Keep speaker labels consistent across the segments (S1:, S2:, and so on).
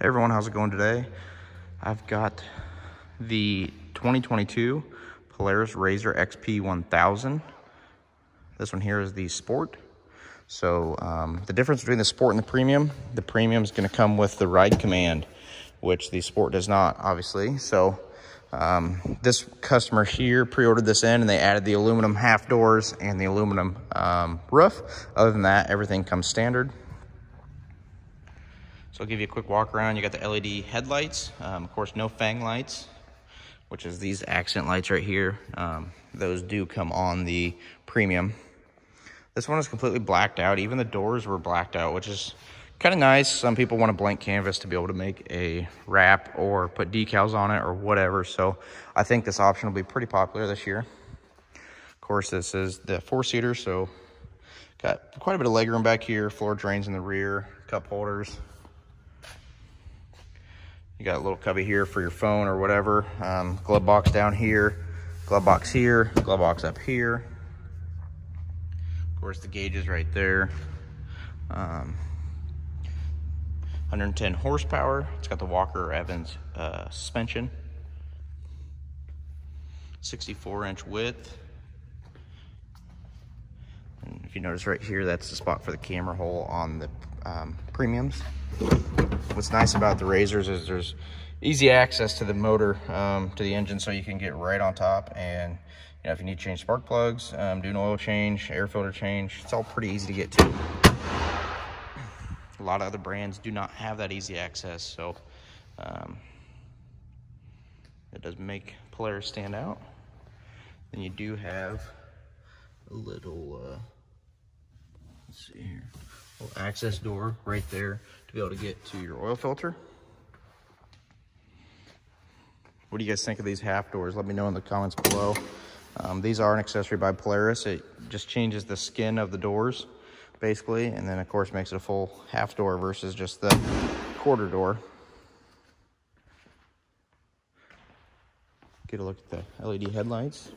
S1: Hey everyone, how's it going today? I've got the 2022 Polaris RZR XP 1000. This one here is the Sport. So um, the difference between the Sport and the Premium, the Premium is gonna come with the Ride Command, which the Sport does not, obviously. So um, this customer here pre-ordered this in and they added the aluminum half doors and the aluminum um, roof. Other than that, everything comes standard. So I'll give you a quick walk around. You got the LED headlights, um, of course, no fang lights, which is these accent lights right here. Um, those do come on the premium. This one is completely blacked out. Even the doors were blacked out, which is kind of nice. Some people want a blank canvas to be able to make a wrap or put decals on it or whatever. So I think this option will be pretty popular this year. Of course, this is the four-seater, so got quite a bit of legroom back here, floor drains in the rear, cup holders, you got a little cubby here for your phone or whatever. Um, glove box down here, glove box here, glove box up here. Of course, the gauges right there. Um, 110 horsepower. It's got the Walker Evans uh, suspension. 64 inch width. And if you notice right here, that's the spot for the camera hole on the um, premiums. What's nice about the RZRs is there's easy access to the motor, um, to the engine, so you can get right on top. And you know, if you need to change spark plugs, um, do an oil change, air filter change, it's all pretty easy to get to. A lot of other brands do not have that easy access, so um, it does make Polaris stand out. Then you do have a little, uh, let's see here, access door right there to be able to get to your oil filter. What do you guys think of these half doors? Let me know in the comments below. Um, these are an accessory by Polaris. It just changes the skin of the doors, basically, and then, of course, makes it a full half door versus just the quarter door. Get a look at the LED headlights.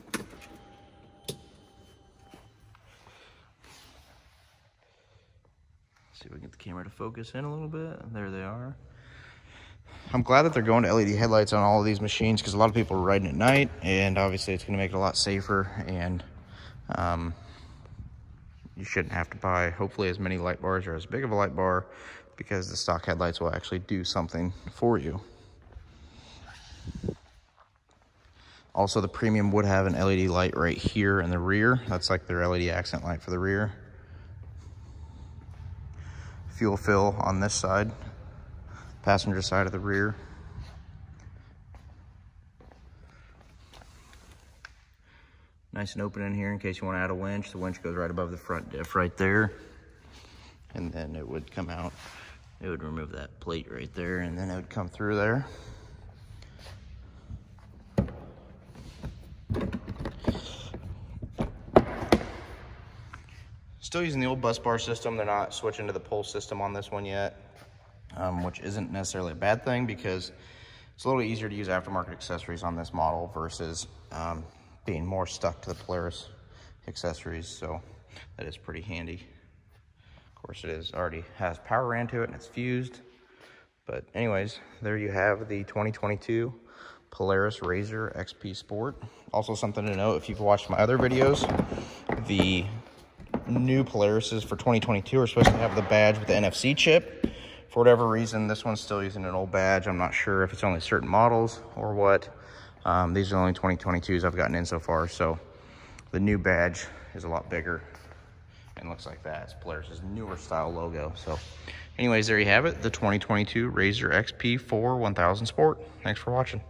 S1: See if we can get the camera to focus in a little bit. There they are. I'm glad that they're going to LED headlights on all of these machines because a lot of people are riding at night and obviously it's going to make it a lot safer and um, you shouldn't have to buy hopefully as many light bars or as big of a light bar because the stock headlights will actually do something for you. Also, the premium would have an LED light right here in the rear. That's like their LED accent light for the rear fuel fill on this side, passenger side of the rear. Nice and open in here in case you want to add a winch. The winch goes right above the front diff right there. And then it would come out. It would remove that plate right there and then it would come through there. Still using the old bus bar system. They're not switching to the pulse system on this one yet, um, which isn't necessarily a bad thing because it's a little easier to use aftermarket accessories on this model versus um, being more stuck to the Polaris accessories. So that is pretty handy. Of course, it is already has power ran to it and it's fused. But anyways, there you have the 2022 Polaris RZR XP Sport. Also something to note, if you've watched my other videos, the new Polarises for 2022 are supposed to have the badge with the NFC chip. For whatever reason, this one's still using an old badge. I'm not sure if it's only certain models or what. Um, these are the only 2022s I've gotten in so far. So the new badge is a lot bigger and looks like that. It's Polaris' newer style logo. So anyways, there you have it. The 2022 RZR XP4 1000 Sport. Thanks for watching.